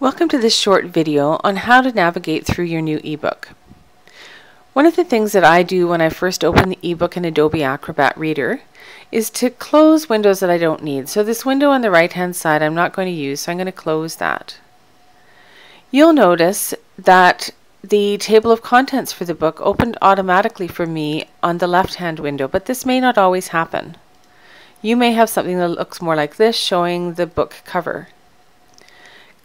Welcome to this short video on how to navigate through your new ebook. One of the things that I do when I first open the ebook in Adobe Acrobat Reader is to close windows that I don't need. So this window on the right hand side I'm not going to use, so I'm going to close that. You'll notice that the table of contents for the book opened automatically for me on the left hand window, but this may not always happen. You may have something that looks more like this showing the book cover.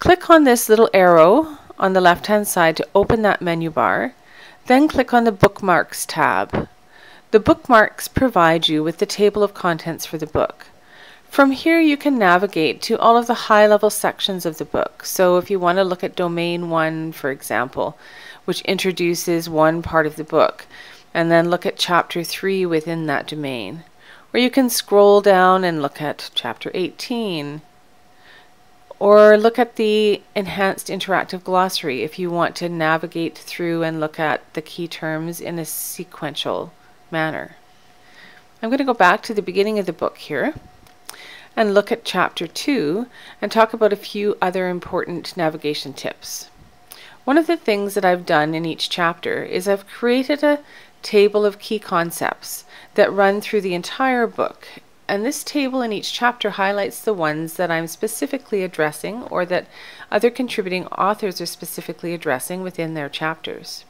Click on this little arrow on the left hand side to open that menu bar. Then click on the Bookmarks tab. The bookmarks provide you with the table of contents for the book. From here you can navigate to all of the high level sections of the book. So if you want to look at domain 1 for example, which introduces one part of the book, and then look at chapter 3 within that domain. Or you can scroll down and look at chapter 18, or look at the enhanced interactive glossary if you want to navigate through and look at the key terms in a sequential manner. I'm going to go back to the beginning of the book here and look at chapter 2 and talk about a few other important navigation tips. One of the things that I've done in each chapter is I've created a table of key concepts that run through the entire book and this table in each chapter highlights the ones that I'm specifically addressing or that other contributing authors are specifically addressing within their chapters.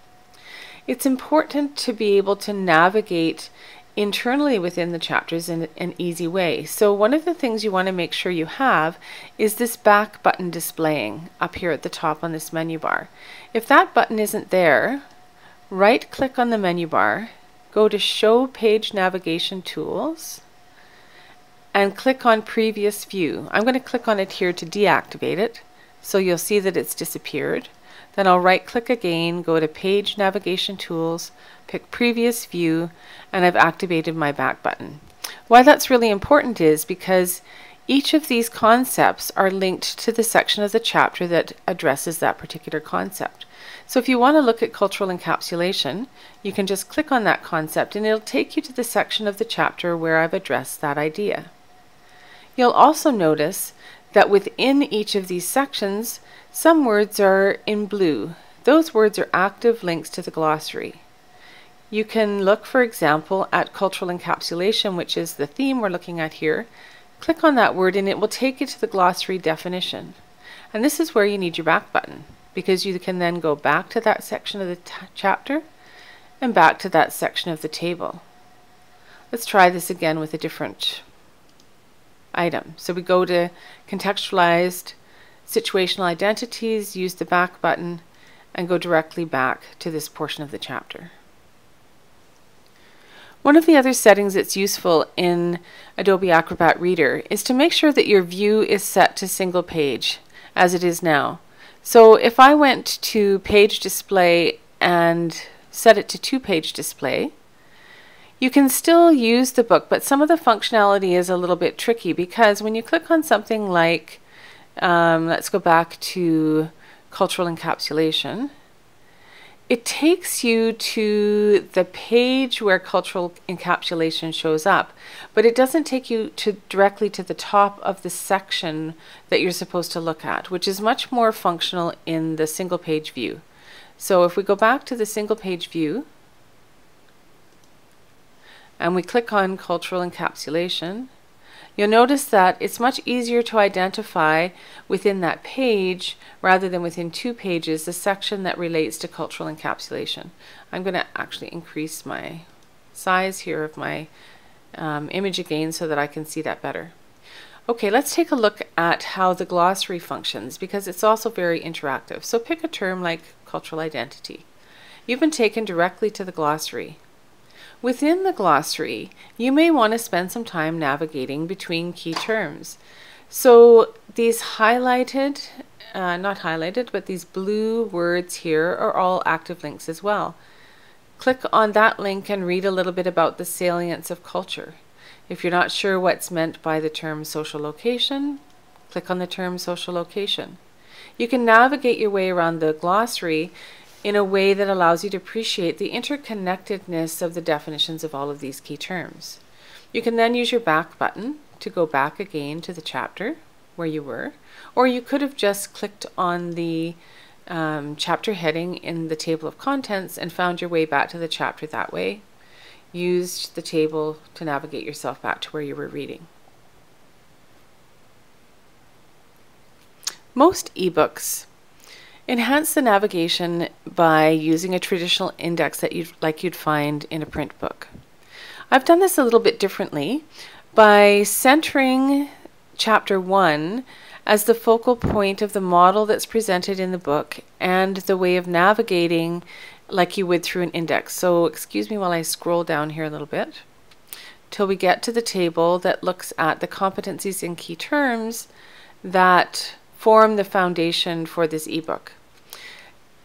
It's important to be able to navigate internally within the chapters in an easy way. So one of the things you want to make sure you have is this back button displaying up here at the top on this menu bar. If that button isn't there, right click on the menu bar, go to Show Page Navigation Tools, and click on previous view. I'm going to click on it here to deactivate it so you'll see that it's disappeared. Then I'll right click again, go to page navigation tools, pick previous view, and I've activated my back button. Why that's really important is because each of these concepts are linked to the section of the chapter that addresses that particular concept. So if you want to look at cultural encapsulation, you can just click on that concept and it'll take you to the section of the chapter where I've addressed that idea. You'll also notice that within each of these sections, some words are in blue. Those words are active links to the glossary. You can look, for example, at cultural encapsulation, which is the theme we're looking at here. Click on that word and it will take you to the glossary definition. And this is where you need your back button because you can then go back to that section of the chapter and back to that section of the table. Let's try this again with a different item. So we go to contextualized situational identities, use the back button, and go directly back to this portion of the chapter. One of the other settings that's useful in Adobe Acrobat Reader is to make sure that your view is set to single page, as it is now. So if I went to page display and set it to two page display, you can still use the book, but some of the functionality is a little bit tricky because when you click on something like, um, let's go back to cultural encapsulation, it takes you to the page where cultural encapsulation shows up, but it doesn't take you to directly to the top of the section that you're supposed to look at, which is much more functional in the single page view. So if we go back to the single page view, and we click on cultural encapsulation, you'll notice that it's much easier to identify within that page rather than within two pages the section that relates to cultural encapsulation. I'm going to actually increase my size here of my um, image again so that I can see that better. Okay, let's take a look at how the glossary functions because it's also very interactive. So pick a term like cultural identity. You've been taken directly to the glossary. Within the glossary, you may want to spend some time navigating between key terms. So these highlighted, uh, not highlighted, but these blue words here are all active links as well. Click on that link and read a little bit about the salience of culture. If you're not sure what's meant by the term social location, click on the term social location. You can navigate your way around the glossary in a way that allows you to appreciate the interconnectedness of the definitions of all of these key terms. You can then use your back button to go back again to the chapter where you were, or you could have just clicked on the um, chapter heading in the table of contents and found your way back to the chapter that way. Used the table to navigate yourself back to where you were reading. Most ebooks enhance the navigation by using a traditional index that you'd like you'd find in a print book. I've done this a little bit differently by centering chapter 1 as the focal point of the model that's presented in the book and the way of navigating like you would through an index. So excuse me while I scroll down here a little bit till we get to the table that looks at the competencies and key terms that form the foundation for this ebook.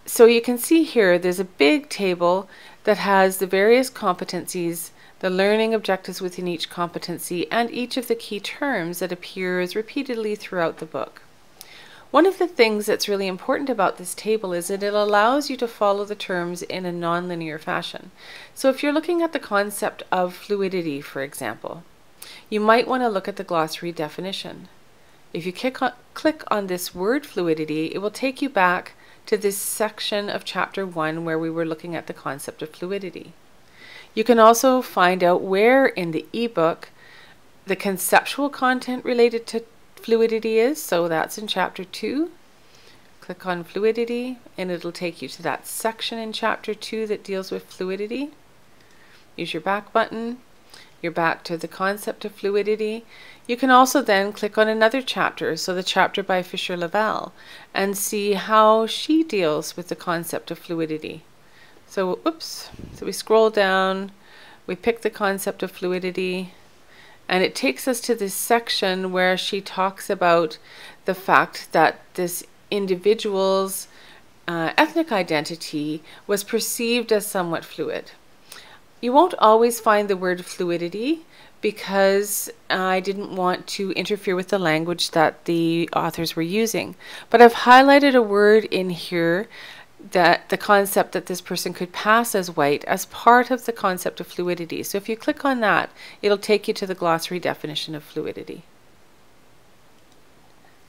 So you can see here there's a big table that has the various competencies the learning objectives within each competency, and each of the key terms that appears repeatedly throughout the book. One of the things that's really important about this table is that it allows you to follow the terms in a nonlinear fashion. So if you're looking at the concept of fluidity, for example, you might want to look at the glossary definition. If you on, click on this word fluidity, it will take you back to this section of chapter 1 where we were looking at the concept of fluidity. You can also find out where in the ebook the conceptual content related to fluidity is. So that's in chapter 2. Click on fluidity and it'll take you to that section in chapter 2 that deals with fluidity. Use your back button. You're back to the concept of fluidity. You can also then click on another chapter, so the chapter by Fisher Lavelle, and see how she deals with the concept of fluidity. So, oops, so we scroll down, we pick the concept of fluidity, and it takes us to this section where she talks about the fact that this individual's uh, ethnic identity was perceived as somewhat fluid. You won't always find the word fluidity because I didn't want to interfere with the language that the authors were using. But I've highlighted a word in here that the concept that this person could pass as white as part of the concept of fluidity. So if you click on that, it'll take you to the glossary definition of fluidity.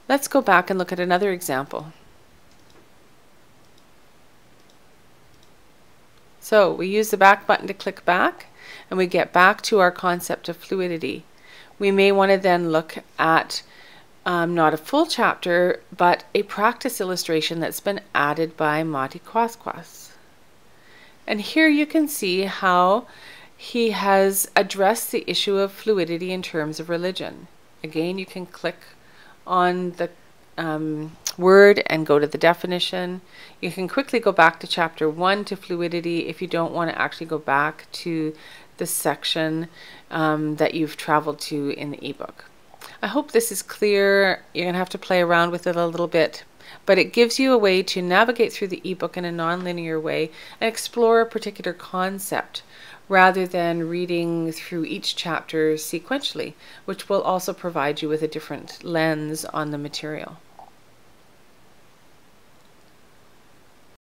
Let's go back and look at another example. So we use the back button to click back and we get back to our concept of fluidity. We may want to then look at um, not a full chapter, but a practice illustration that's been added by Mati Quasquas. And here you can see how he has addressed the issue of fluidity in terms of religion. Again, you can click on the um, word and go to the definition. You can quickly go back to chapter 1 to fluidity if you don't want to actually go back to the section um, that you've traveled to in the ebook. I hope this is clear. You're going to have to play around with it a little bit, but it gives you a way to navigate through the ebook in a nonlinear way and explore a particular concept rather than reading through each chapter sequentially, which will also provide you with a different lens on the material.